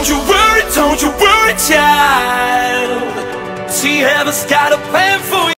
Don't you worry, don't you worry, child. See, heaven's got a plan for you.